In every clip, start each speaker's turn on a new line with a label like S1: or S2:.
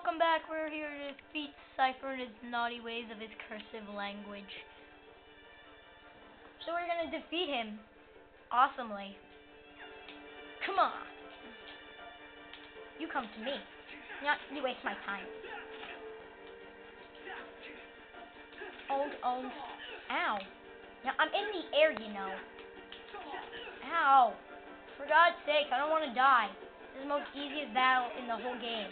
S1: welcome back. We're here to defeat Seifer and his naughty ways of his cursive language. So we're gonna defeat him. Awesomely. Come on. You come to me. Not you waste my time. Owned, owned. Ow. Now I'm in the air, you know. Ow. For God's sake, I don't want to die. This is the most easiest battle in the whole game.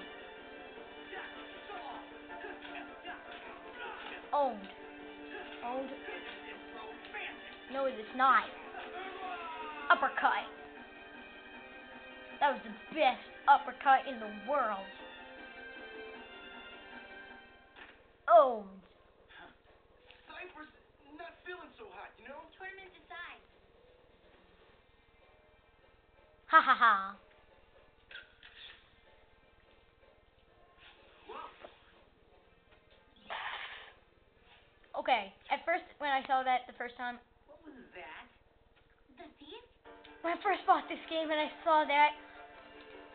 S1: Owned. Owned. No, it's not. Uppercut. That was the best uppercut in the world. Owned.
S2: Seifer's not feeling so hot, you know?
S3: Tournament decides.
S1: Ha ha ha. Okay, at first, when I saw that the first time,
S3: What was that? The thief?
S1: when I first bought this game and I saw that,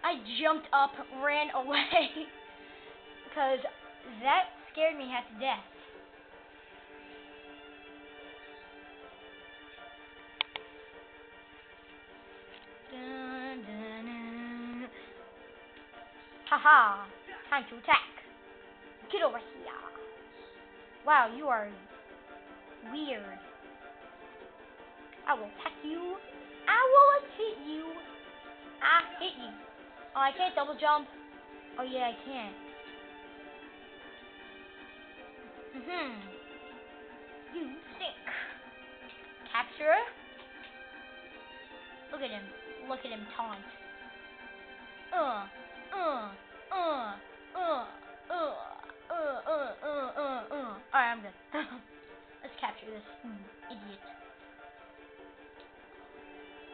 S1: I jumped up, ran away, because that scared me half to death. Dun, dun, dun. Haha, time to attack. Get over here. Wow, you are weird. I will attack you. I will hit you. I hit you. Oh, I can't double jump. Oh yeah, I can. Mhm. You stink. Capture. Look at him. Look at him taunt. Uh, uh, uh,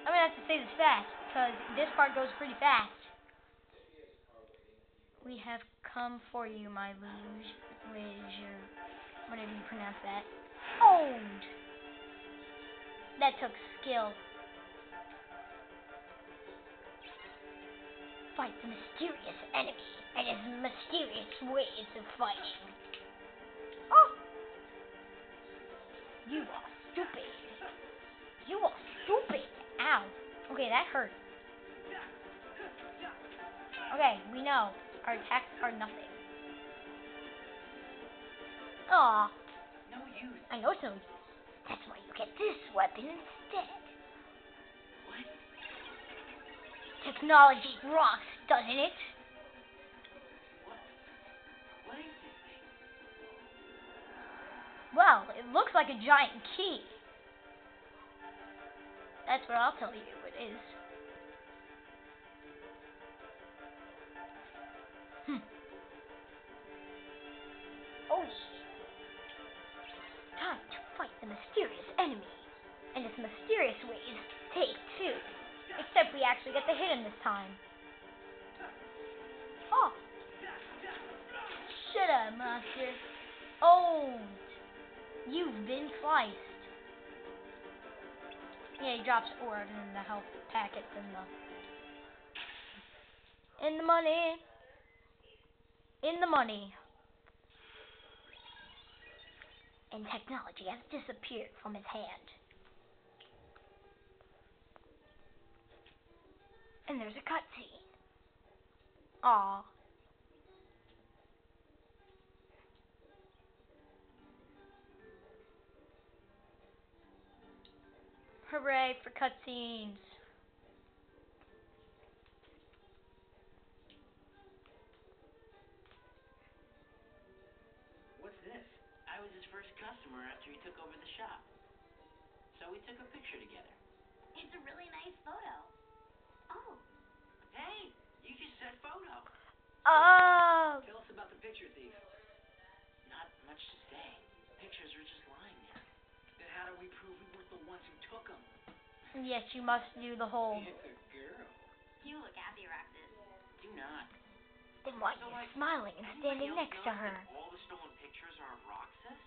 S1: I'm gonna have to say this fast, because this part goes pretty fast. We have come for you, my luge, whatever you pronounce that. Owned! That took skill. Fight the mysterious enemy and his mysterious ways of fighting. Oh! You are stupid. You are. Ow. Okay, that hurt. Okay, we know. Our attacks are nothing. Aw,
S3: No use.
S1: I know some. That's why you get this weapon instead.
S3: What?
S1: Technology rocks, doesn't it?
S3: What? What is?
S1: Well, it looks like a giant key. That's what I'll tell you it is. Hmm. Oh yeah. Time to fight the mysterious enemy. And its mysterious ways take two. Except we actually get to hit him this time. Oh. Shut up, monster. Oh. You've been sliced. Yeah, he drops ore and the health packets and the in the money. In the money. And technology has disappeared from his hand. And there's a cutscene. Aw. Hooray for cutscenes.
S3: What's this? I was his first customer after he took over the shop. So we took a picture together.
S4: It's a really nice photo. Oh,
S3: Hey, you just said photo.
S1: Oh.
S2: Tell us about the picture thief.
S3: Not much to say. Pictures are just lying there.
S2: Then how do we prove we weren't the
S1: Yes, you must do the whole.
S4: You look happy, Roxas.
S3: Do not.
S1: Then why are so
S3: you
S1: smiling and standing next to her?
S3: All the stolen pictures are of Roxas?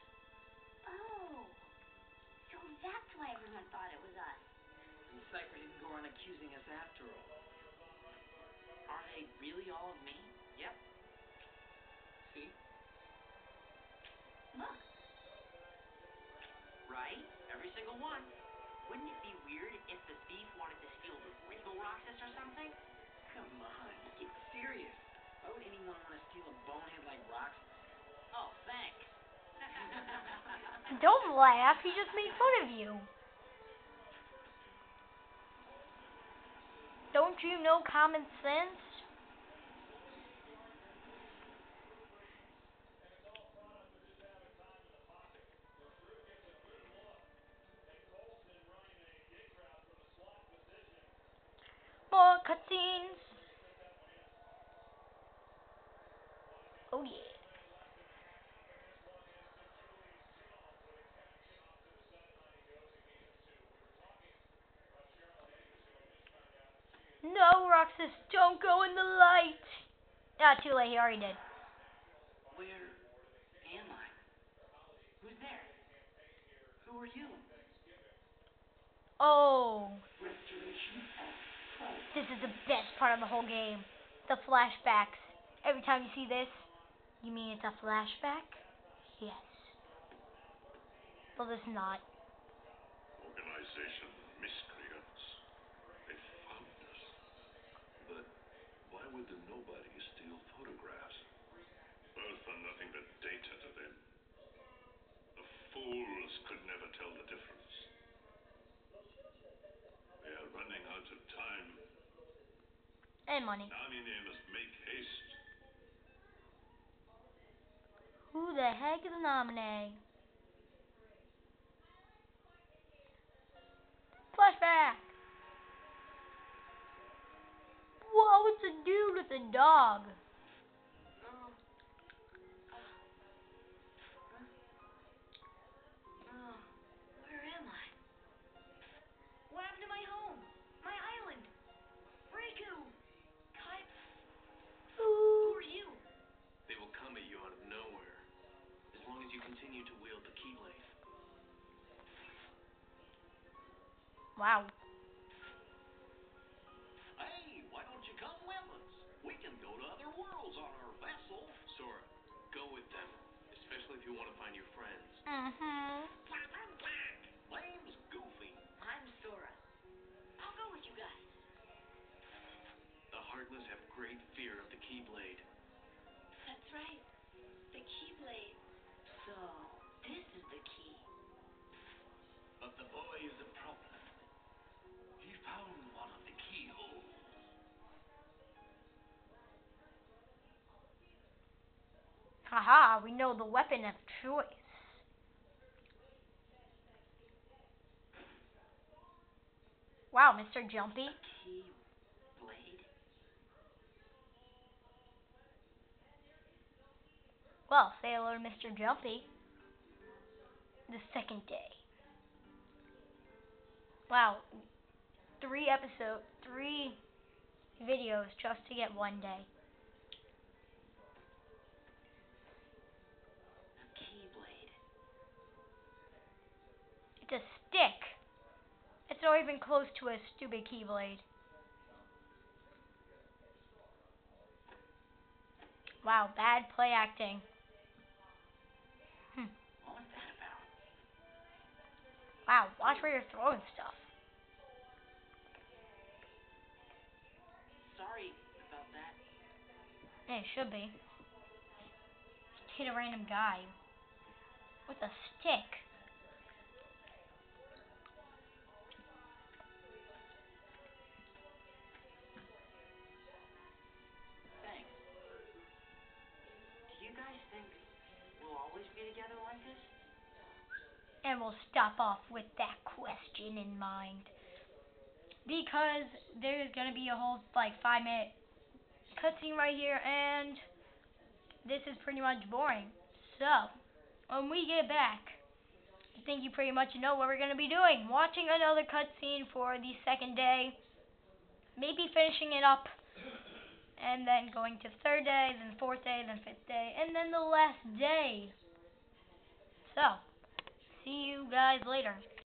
S4: Oh. So that's why everyone thought it was us.
S2: And Seifer didn't go on accusing us after all.
S3: Are they really all of me? Yep. See? Look. Right? Every single one. Wouldn't it be weird if the thief wanted to steal the real Roxas or something? Come on, get serious. Why would anyone want to steal a bonehead like Roxas? Oh, thanks.
S1: Don't laugh. He just made fun of you. Don't you know common sense? Roxas, don't go in the light. Ah, too late. He already did.
S3: Where am I? Who's there? Who are you?
S1: Oh. This is the best part of the whole game. The flashbacks. Every time you see this, you mean it's a flashback? Yes. Well, it's not.
S5: Would the nobodies steal photographs? Both are nothing but data to them. The fools could never tell the difference. They are running out of time.
S1: And money.
S5: Namine must make haste.
S1: Who the heck is Nominee? Flashback! Whoa, it's a dude with a dog.
S3: Oh.
S5: Can go to other worlds on our vessel.
S2: Sora, go with them. Especially if you want to find your friends.
S1: Mm-hmm.
S5: Name's Goofy.
S4: I'm Sora. I'll go with you guys.
S2: The Heartless have great fear of the Keyblade.
S4: That's right. The Keyblade. So, this is the key.
S5: But the boy is a problem.
S1: Haha, we know the weapon of choice. Wow, Mr. Jumpy. Well, say hello to Mr. Jumpy. The second day. Wow, three episodes, three videos just to get one day.
S3: A
S1: stick. It's not even close to a stupid keyblade. Wow, bad play acting.
S3: What was that about?
S1: Wow, watch where you're throwing stuff.
S3: Sorry about that.
S1: Yeah, it should be. Just hit a random guy with a stick.
S3: Always be together like this?
S1: And we'll stop off with that question in mind. Because there's gonna be a whole like five minute cutscene right here and this is pretty much boring. So when we get back, I think you pretty much know what we're gonna be doing. Watching another cutscene for the second day. Maybe finishing it up. And then going to third day, then fourth day, then fifth day, and then the last day. So See you guys later.